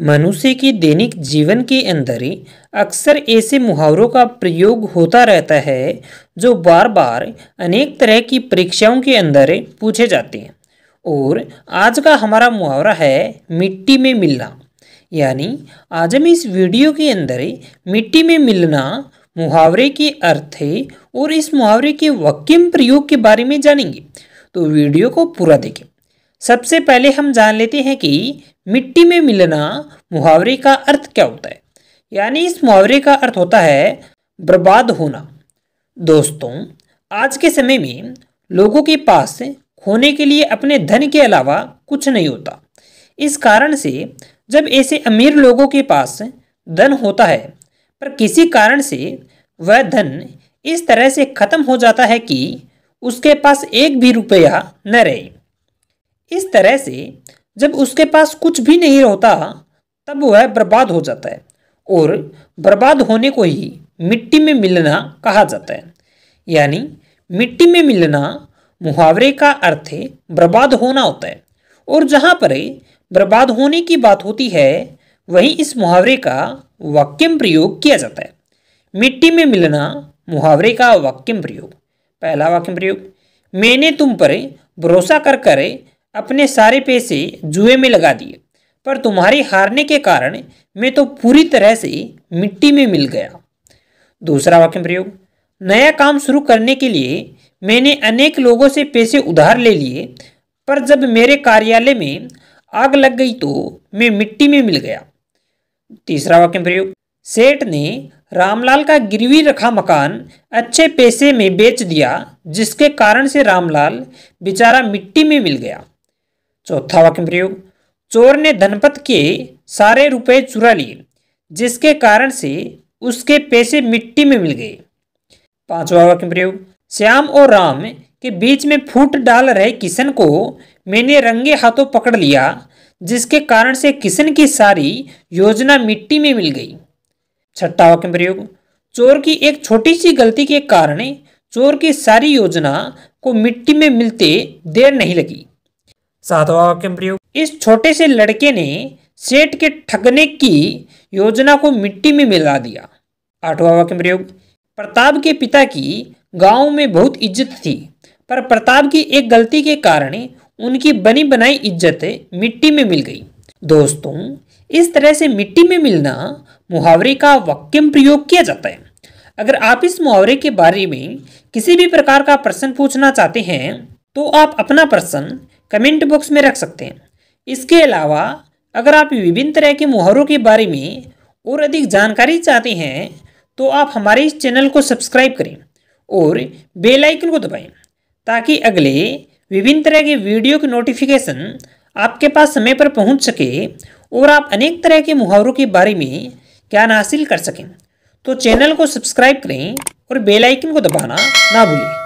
मनुष्य के दैनिक जीवन के अंदर अक्सर ऐसे मुहावरों का प्रयोग होता रहता है, जो बार बार अनेक तरह की परीक्षाओं के अंदर पूछे जाते हैं। और आज का हमारा मुहावरा है मिट्टी में मिलना। यानी आज हम इस वीडियो के अंदर मिट्टी में मिलना, मुहावरे के अर्थ और इस मुहावरे के वाक्यम प्रयोग के बारे में जानेंगे। तो वीडियो को पूरा देखें। सबसे पहले हम जान लेते हैं कि मिट्टी में मिलना मुहावरे का अर्थ क्या होता है? यानी इस मुहावरे का अर्थ होता है बर्बाद होना। दोस्तों, आज के समय में लोगों के पास खोने के लिए अपने धन के अलावा कुछ नहीं होता। इस कारण से जब ऐसे अमीर लोगों के पास धन होता है, पर किसी कारण से वह धन इस तरह से खत्म हो जाता है कि उसके पास एक भी रुपया न रहे। इस तरह से जब उसके पास कुछ भी नहीं होता, तब वह बर्बाद हो जाता है और बर्बाद होने को ही मिट्टी में मिलना कहा जाता है। यानी मिट्टी में मिलना मुहावरे का अर्थ बर्बाद होना होता है और जहाँ पर बर्बाद होने की बात होती है, वहीं इस मुहावरे का वाक्यम प्रयोग किया जाता है। मिट्टी में मिलना मुहावरे का वाक्यम प्रयोग। पहला वाक्यम प्रयोग, मैंने तुम पर भरोसा कर कर अपने सारे पैसे जुए में लगा दिए। पर तुम्हारी हारने के कारण मैं तो पूरी तरह से मिट्टी में मिल गया। दूसरा वाक्य प्रयोग, नया काम शुरू करने के लिए मैंने अनेक लोगों से पैसे उधार ले लिए, पर जब मेरे कार्यालय में आग लग गई तो मैं मिट्टी में मिल गया। तीसरा वाक्य प्रयोग, सेठ ने रामलाल का गिरवी रखा मकान अच्छे पैसे में बेच दिया, जिसके कारण से रामलाल बेचारा मिट्टी में मिल गया। चौथा वाक्य प्रयोग, चोर ने धनपत के सारे रुपए चुरा लिए, जिसके कारण से उसके पैसे मिट्टी में मिल गए। पांचवा वाक्य प्रयोग, श्याम और राम के बीच में फूट डाल रहे किशन को मैंने रंगे हाथों पकड़ लिया, जिसके कारण से किशन की सारी योजना मिट्टी में मिल गई। छठा वाक्य प्रयोग, चोर की एक छोटी सी गलती के कारण चोर की सारी योजना को मिट्टी में मिलते देर नहीं लगी। सातवां वाक्य प्रयोग इस छोटे से लड़के ने सेठ के ठगने की योजना को मिट्टी में मिला दिया। आठवां वाक्य प्रयोग। प्रताप के पिता की गाँव में बहुत इज़्ज़त थी, पर प्रताप की एक गलती के कारण उनकी बनी बनाई इज़्ज़त मिट्टी में मिल गई। दोस्तों, इस तरह से मिट्टी में मिलना मुहावरे का वाक्यम प्रयोग किया जाता है। अगर आप इस मुहावरे के बारे में किसी भी प्रकार का प्रश्न पूछना चाहते हैं तो आप अपना प्रश्न कमेंट बॉक्स में रख सकते हैं। इसके अलावा, अगर आप विभिन्न तरह के मुहावरों के बारे में और अधिक जानकारी चाहते हैं तो आप हमारे इस चैनल को सब्सक्राइब करें और बेल आइकन को दबाएँ, ताकि अगले विभिन्न तरह के वीडियो की नोटिफिकेशन आपके पास समय पर पहुँच सके और आप अनेक तरह के मुहावरों के बारे में ज्ञान हासिल कर सकें। तो चैनल को सब्सक्राइब करें और बेल आइकन को दबाना ना भूलें।